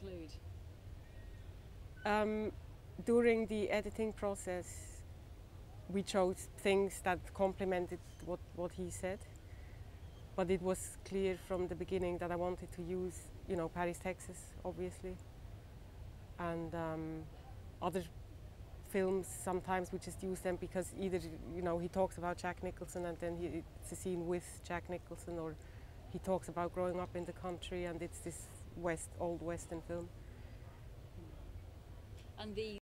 include? Um, during the editing process, we chose things that complemented what, what he said. But it was clear from the beginning that I wanted to use, you know, Paris, Texas, obviously. And um, other films, sometimes we just use them because either, you know, he talks about Jack Nicholson and then he, it's a scene with Jack Nicholson or he talks about growing up in the country and it's this West, old Western film. And the